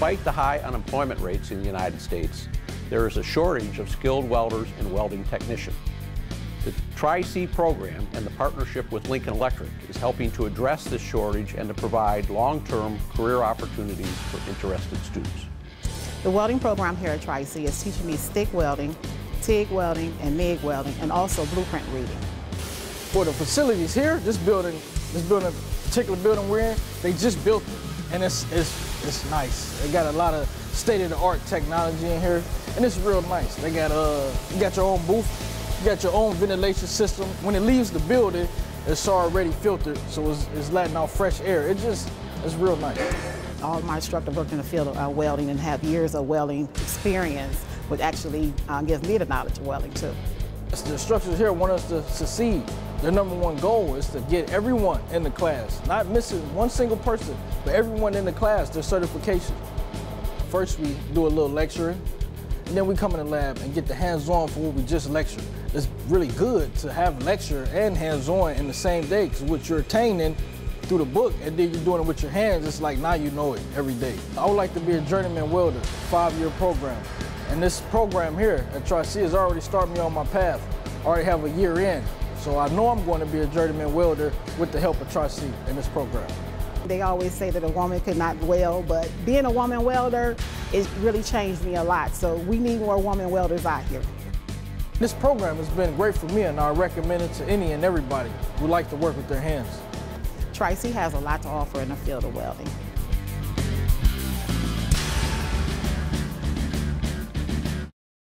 Despite the high unemployment rates in the United States, there is a shortage of skilled welders and welding technicians. The Tri-C program and the partnership with Lincoln Electric is helping to address this shortage and to provide long-term career opportunities for interested students. The welding program here at Tri-C is teaching me stick welding, TIG welding, and MIG welding, and also blueprint reading. For the facilities here, this building, this building, particular building we're in, they just built it, and it's, it's, it's nice. They got a lot of state-of-the-art technology in here, and it's real nice. They got, uh, you got your own booth, you got your own ventilation system. When it leaves the building, it's already filtered, so it's, it's letting out fresh air. It just, it's real nice. All my instructors worked in the field of uh, welding and have years of welding experience, which actually uh, gives me the knowledge of welding too. The instructors here want us to succeed. Their number one goal is to get everyone in the class, not missing one single person, but everyone in the class their certification. First, we do a little lecturing, and then we come in the lab and get the hands-on for what we just lectured. It's really good to have lecture and hands-on in the same day because what you're attaining through the book and then you're doing it with your hands, it's like now you know it every day. I would like to be a journeyman welder, five-year program. And this program here at Tri-C has already started me on my path. I already have a year in. So I know I'm going to be a journeyman welder with the help of Tri-C in this program. They always say that a woman could not weld, but being a woman welder, it really changed me a lot. So we need more woman welders out here. This program has been great for me and I recommend it to any and everybody who like to work with their hands. Tri-C has a lot to offer in the field of welding.